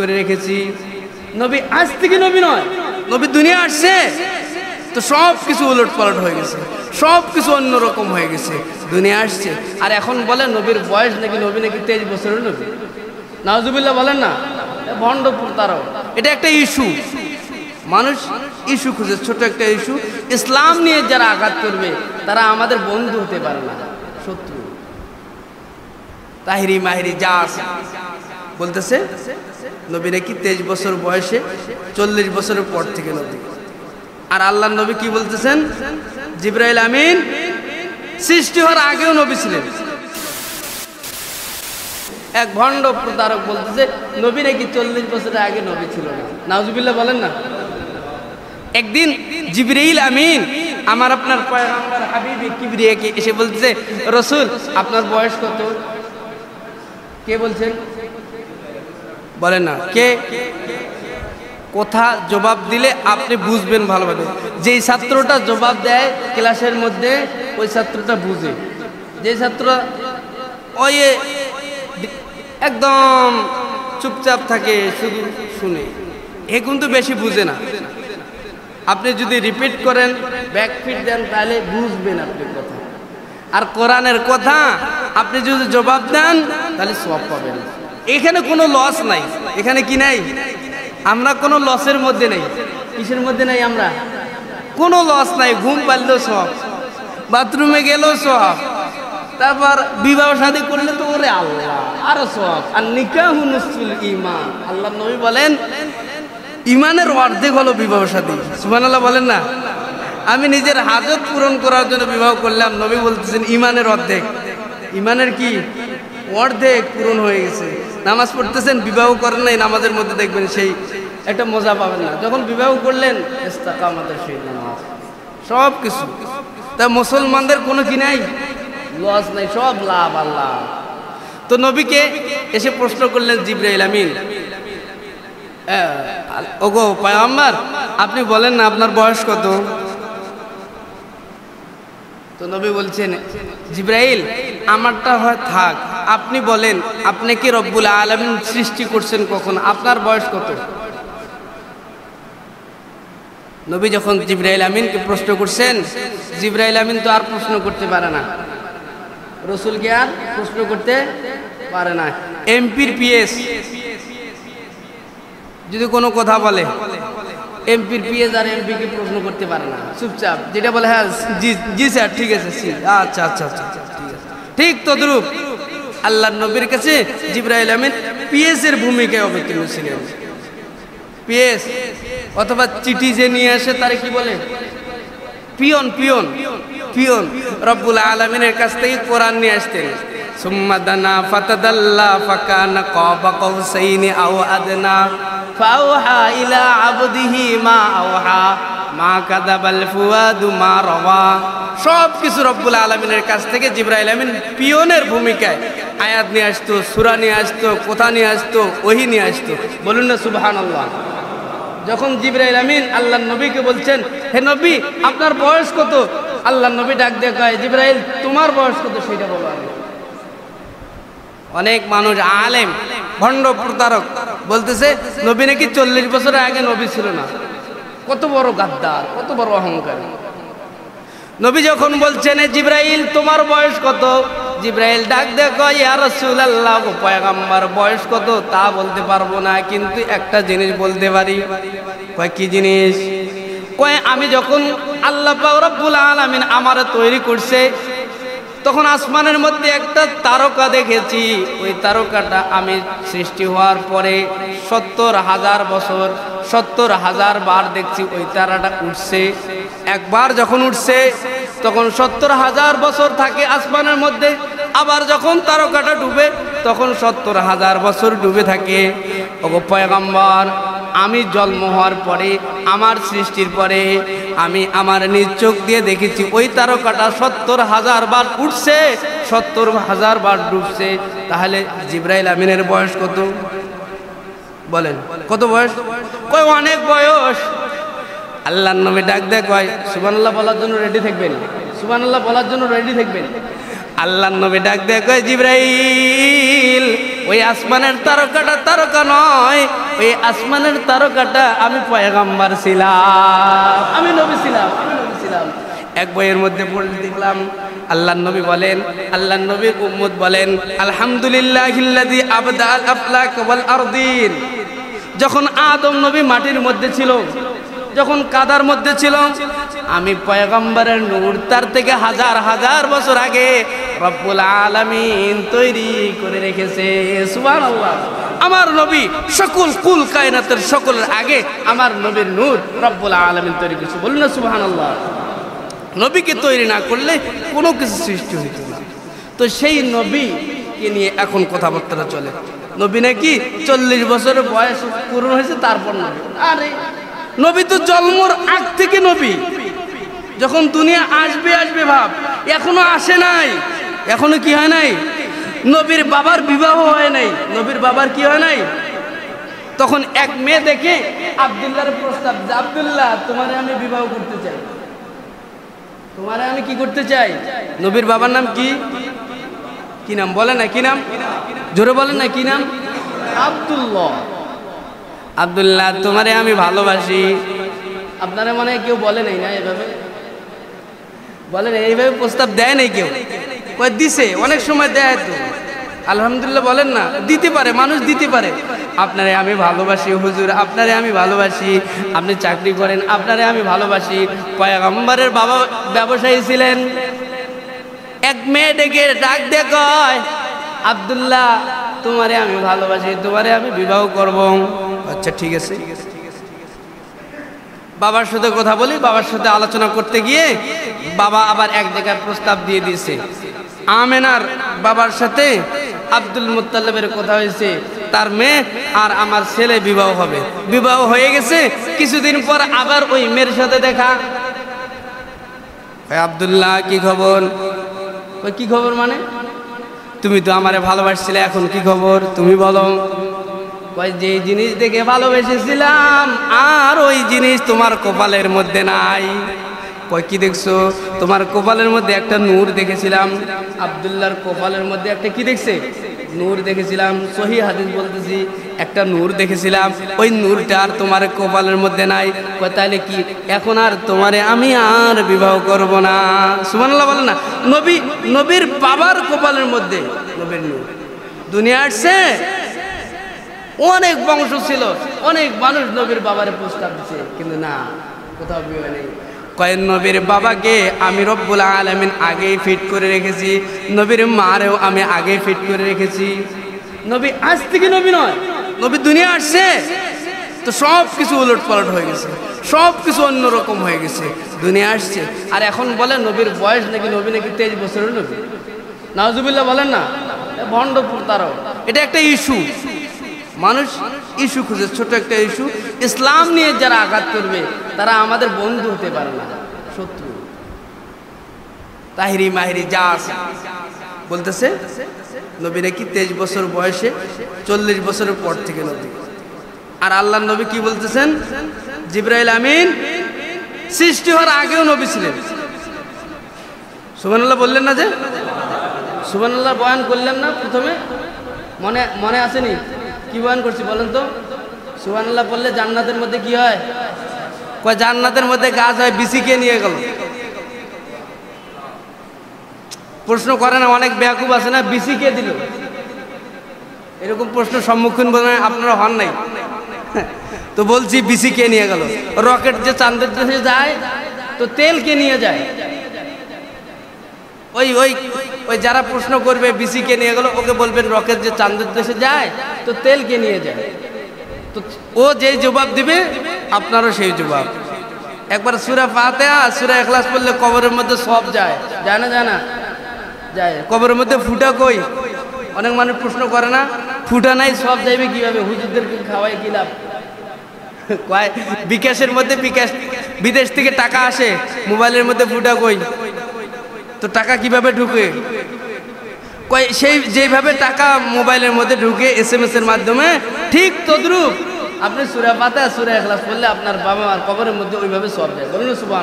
করে রেখেছি। নবী আজ থেকে নবী নয়, নবী দুনিয়া আসছে, তো সব কিছু উলট পালট হয়ে গেছে, সব কিছু অন্যরকম হয়ে গেছে, দুনিয়া আসছে। আর এখন বলে নবীর বয়স নাকি, নবী নাকি তেইশ বছরের নবী? নাজুবিল্লাহ বলেন না ভণ্ডপুর তারাও এটা একটা ইস্যু। মানুষ ইস্যু খুঁজে, ছোট একটা ইস্যু। ইসলাম নিয়ে যারা আঘাত করবে, তারা আমাদের বন্ধু হতে পারে না, শত্রু। তাহিরি মাহিরি যা বলতেছে নবী নাকি তেইশ বছর বয়সে, চল্লিশ বছরের পর থেকে নবী। আর আল্লাহ নবী কি বলতেছেন? জিব্রাইল আমিন সৃষ্টি হওয়ার আগেও নবী ছিলেন। এক ভণ্ড প্রতারক বলতেছে, নবী নাকি চল্লিশ বছরের আগে নবী ছিল না। নাজুবিল্লাহ বলেন না। একদিন জিবরাইল আমিন আমার আপনার পয়গম্বর হাবিবি কিবরিয়াকে এসে বলতেছে, রসুল, আপনার বয়স কত? কে বলছেন? বলেন না। কে? কথা জবাব দিলে আপনি বুঝবেন ভালোভাবে। যেই ছাত্রটা জবাব দেয় ক্লাসের মধ্যে, ওই ছাত্রটা বুঝে। যে ছাত্র ওই একদম চুপচাপ থাকে, শুধু শুনে। এ কিন্তু বেশি বুঝে না। আপনি যদি রিপিট করেন ব্যাকফিট দেন, তাহলে বুঝবেন আপনি কথা। আর কোরআনের কথা আপনি যদি জবাব দেন, তাহলে সব পাবেন। এখানে কোনো লস নাই। এখানে কি নাই? আমরা কোনো লসের মধ্যে নেই। কিসের মধ্যে নাই আমরা? কোনো লস নাই, ঘুম পারলেও সব। বাথরুমে গেলেও সব। তারপর বিবাহ শাদী করলে তো ওরে আল্লাহ, আরও সব। আর নিকাহু নুসুল ইমান আল্লাহ নবী বলেন ইমানের অর্ধেক হলো বিবাহ শাদী সুমান আল্লাহ বলেন না? আমি নিজের হাজত পূরণ করার জন্য বিবাহ করলাম। নবী বলতেছেন ইমানের অর্ধেক। ইমানের কি? অর্ধেক পূরণ হয়ে গেছে। নামাজ পড়তেছেন, বিবাহ করেন নাই, নামাজের মধ্যে দেখবেন সেই একটা মজা পাবেন না। যখন বিবাহ করলেন আমাদের সেই নামাজ। সব কিছু। তা মুসলমানদের কোনো কি নাই? লস নাই, সব লাভ আল্লাহ। তো নবীকে এসে প্রশ্ন করলেন, জিব্রাইল আমিন ওগো পায়াম্মার আপনি বলেন না আপনার বয়স কত? তো নবী বলছেন, জিব্রাইল, আমারটা হয় থাক। আপনি বলেন, আপনি কি রব্বুল আলমিন সৃষ্টি করছেন কখন? আপনার বয়স কত? নবী যখন জিব্রাইল আমিনকে প্রশ্ন করছেন, জিব্রাইল আমিন তো আর প্রশ্ন করতে পারে না। রসুলকে আর প্রশ্ন করতে পারে না? এমপির পিএস। যদি কোনো কথা বলে, এমপির পিএস আর এমপিকে প্রশ্ন করতে পারে না। চুপচাপ, যেটা বলে হ্যাঁ জি জি, স্যার, ঠিক আছে আচ্ছা আচ্ছা আচ্ছা ঠিক তদ্রুপ। আল্লাহ নবীর কাছে জিব্রাইল পিএস এর ভূমিকায় অবতীর্ণ ছিলেন। পিএস, অথবা চিঠি যে নিয়ে আসে তারে কি বলে? Peon peon peon. রব্বুল আলমিনের কাছ থেকে কোরআন নিয়ে আসতেন। সুম্মাদানা ফাতাদাল্লা ফাকানা কাবা কাউসাইনি আও আদনা। ফাওহা ইলা আবদিহি মা আওহা। মা কাদাবাল ফুয়াদু মা রওয়া। সব কিছু রব্বুল আলমিনের কাছ থেকে জিব্রাইল আমিন পিয়নের ভূমিকায় আয়াত নিয়ে আসতো, সুরা নিয়ে আসতো, কোথা নিয়ে আসতো, ওহি নিয়ে আসতো। বলুন না সুবাহান আল্লাহ যখন জিবরাইল আমিন আল্লাহ নবীকে বলছেন, হে নবী, আপনার বয়স কত? আল্লাহ নবী ডাক দিয়ে কয়, জিব্রাইল, তোমার বয়স কত? সেটা বলো অনেক মানুষ আলেম, ভণ্ড প্রতারক, বলতেছে, নবী নাকি চল্লিশ বছরের আগে নবী ছিল না। কত বড় গাদ্দার, কত বড় অহংকার। নবী যখন বলছেন জিব্রাইল, তোমার বয়স কত? জিব্রাইল ডাক দেখো, ইয়া রাসূলুল্লাহ পয়গাম্বার, বয়স কত? তা বলতে পারব না, কিন্তু একটা জিনিস বলতে পারি। কয়, কি জিনিস? কয়, আমি যখন আল্লাহ রব্বুল আলামিন আমারে তৈরি করছে, তখন আসমানের মধ্যে একটা তারকা দেখেছি। ওই তারকাটা আমি সৃষ্টি হওয়ার পরে সত্তর হাজার বছর, সত্তর হাজার বার দেখছি ওই তারাটা উঠছে। একবার যখন উঠছে, তখন সত্তর হাজার বছর থাকে আসমানের মধ্যে আবার যখন তারকাটা ডুবে, তখন সত্তর হাজার বছর ডুবে থাকে। ওগো পয়গাম্বর, আমি জন্ম হওয়ার পরে, আমার সৃষ্টির পরে, আমি আমার নিজ চোখ দিয়ে দেখেছি, ওই তারকাটা সত্তর হাজার বার উঠছে, সত্তর হাজার বার ডুবছে। তাহলে জিব্রাইল আমিনের বয়স কত? বলেন, কত বয়স? কয়, অনেক বয়স। আল্লাহ নবী ডাক দেয়, কয় সুবানাল্লাহ বলার জন্য রেডি থাকবেন। সুবানাল্লাহ বলার জন্য রেডি থাকবেন। আল্লাহ নবী ডাক কয় জিব্রাইল, ওই আসমানের তারকাটা তারকা নয়, ওই আসমানের তারকাটা আমি পয়গাম্বার ছিলাম। আমি নবী ছিলাম, আমি নবী ছিলাম। এক বইয়ের মধ্যে পড়ে দেখলাম আল্লাহ নবী বলেন আল্লাহ নবীর উম্মত বলেন আলহামদুলিল্লাহ আবদাল আফলাক ওয়াল আরদিন। যখন আদম নবী মাটির মধ্যে ছিল যখন কাদার মধ্যে ছিল আমি পয়গম্বরের নূর তার থেকে হাজার হাজার বছর আগে রব্বুল আলামিন তৈরি করে রেখেছে। আমার নবী সকল কুল কায়নাতের সকলের আগে আমার নবীর নূর রব্বুল আলামিন তৈরি করেছে। বলুন না সুবহানাল্লাহ। নবীকে তৈরি না করলে কোনো কিছু সৃষ্টি হইত না। তো সেই নবীকে নিয়ে এখন কথাবার্তা চলে। নবী নাকি চল্লিশ বছরের বয়স পূরণ হয়েছে, তারপর নবী। আরে নবী তো জন্মর আগ থেকে নবী। যখন দুনিয়া আসবে আসবে ভাব। এখনও আসে নাই। এখনও কি হয় নাই? নবীর বাবার বিবাহ হয় নাই। নবীর বাবার কি হয় নাই? তখন এক মেয়ে দেখে আবদুল্লাহর প্রস্তাব যে, আবদুল্লাহ তোমারে আমি বিবাহ করতে চাই। তোমারে আমি কি করতে চাই? নবীর বাবার নাম কি? কি নাম? বলে না কি নাম? জোরে বলে না কি নাম? আব্দুল্লাহ। আব্দুল্লাহ, তোমারে আমি ভালোবাসি। আপনারা মনে কেউ বলে নাই না এভাবে? বলেন এইভাবে প্রস্তাব দেয় নাই কেউ? কয় দিছে, অনেক সময় দেয় তো। আলহামদুলিল্লাহ বলেন না, দিতে পারে, মানুষ দিতে পারে। আপনারে আমি ভালোবাসি, হুজুর, আপনারে আমি ভালোবাসি, আপনি চাকরি করেন, আপনারে আমি ভালোবাসি। পয়গম্বরের বাবা ব্যবসায়ী ছিলেন। এক মেয়ে ডেকে ডাক দিয়ে কয়, আবদুল্লাহ তোমারে আমি ভালোবাসি, তোমারে আমি বিবাহ করব। আচ্ছা ঠিক আছে। বাবার সাথে কথা বলি, বাবার সাথে আলোচনা করতে গিয়ে বাবা আবার এক জায়গার প্রস্তাব দিয়ে দিয়েছে। আমেনার বাবার সাথে আব্দুল মুতাল্লাবের কথা হয়েছে। তার মেয়ে আর আমার ছেলে বিবাহ হবে। বিবাহ হয়ে গেছে। কিছুদিন পর আবার ওই মেয়ের সাথে দেখা। আব্দুল্লাহ, কি খবর? কি খবর মানে? তুমি তো আমারে ভালোবাসছিলে, এখন কি খবর? তুমি বলো। যে জিনিস দেখে ভালোবেসেছিলাম, আর ওই জিনিস তোমার কপালের মধ্যে নাই। কয়, কি দেখছ? তোমার কপালের মধ্যে একটা নূর দেখেছিলাম। আবদুল্লার কপালের মধ্যে একটা কি দেখছে? নূর দেখেছিলাম, সহি হাদিস বলতেছি, একটা নূর দেখেছিলাম, ওই নূরটা আর তোমার কপালের মধ্যে নাই। তাহলে কি এখন আর তোমারে আমি আর বিবাহ করব না? সুমানাল্লাহ বলে না, নবী, নবীর বাবার কপালের মধ্যে, নবীর নূর। দুনিয়া আসছে, অনেক বংশ ছিল, অনেক মানুষ নবীর বাবারে প্রস্তাব দিচ্ছে কিন্তু না, কোথাও বিয়ে নেই। কয়েক নবীর বাবাকে আমি রব্বুল আলমিন আগেই ফিট করে রেখেছি। নবীর মারেও আমি আগেই ফিট করে রেখেছি। নবী আজ থেকে নবী নয়, নবী দুনিয়া আসছে। তো সব কিছু উলট পালট হয়ে গেছে সব কিছু অন্যরকম হয়ে গেছে, দুনিয়া আসছে। আর এখন বলে নবীর বয়স নাকি, নবী নাকি তেইশ বছরের নবী? নাজুবিল্লাহ বলেন না ভণ্ডপুর তারাও এটা একটা ইস্যু মানুষ ইস্যু খুঁজে, ছোট একটা ইস্যু। ইসলাম নিয়ে যারা আঘাত করবে, তারা আমাদের বন্ধু হতে পারে না, শত্রু। তাহিরি মাহিরি যা আছে বলতেছে নবী নাকি তেইশ বছর বয়সে, চল্লিশ বছরের পর থেকে নবী। আর আল্লাহ নবী কি বলতেছেন? জিব্রাইল আমিন সৃষ্টি হওয়ার আগেও নবী ছিলেন। সুবানুল্লাহ বললেন না যে? সুবানুল্লাহ বয়ান করলেন না প্রথমে? মনে মনে আসেনি? কি বয়ান করছি বলেন তো? সুবানুল্লাহ বললে জান্নাতের মধ্যে কি হয়? জান্নাতের মধ্যে গাছ হয় বিসিকে নিয়ে গেল। প্রশ্ন করে না, অনেক ব্যাকুব আছে না বিসিকে দিল। এরকম প্রশ্ন সম্মুখীন বোধ আপনারা হন নাই। তো বলছি বিসি কে নিয়ে গেল। রকেট যে চান্দের যায়, তো তেল কে নিয়ে যায়। ওই ওই ওই যারা প্রশ্ন করবে বিসি কে নিয়ে গেল, ওকে বলবেন, রকেট যে চাঁদের দেশে যায়, তো তেল কে নিয়ে যায়? তো ও যেই জবাব দিবে, আপনারও সেই জবাব। একবার সুরা ফাতেহা, সুরা এখলাস পড়লে কবরের মধ্যে সব যায়। যায় না যায় না? যায়। কবরের মধ্যে ফুটা কই? অনেক মানুষ প্রশ্ন করে না, ফুটা নাই, সব যাইবে কীভাবে? হুজুরদেরকে খাওয়াই কি লাভ? কয়, বিকাশের মধ্যে বিকাশ, বিদেশ থেকে টাকা আসে, মোবাইলের মধ্যে ফুটা কই? তো টাকা কীভাবে ঢুকে? সেই যেভাবে টাকা মোবাইলের মধ্যে ঢুকে এস এম এস এর মাধ্যমে, ঠিক তদ্রুপ। আপনি সুরা পাতা সুরা এখলাস করলে আপনার বাবা মার কবরের মধ্যে ওইভাবে সব যায় বলুন সুবাহ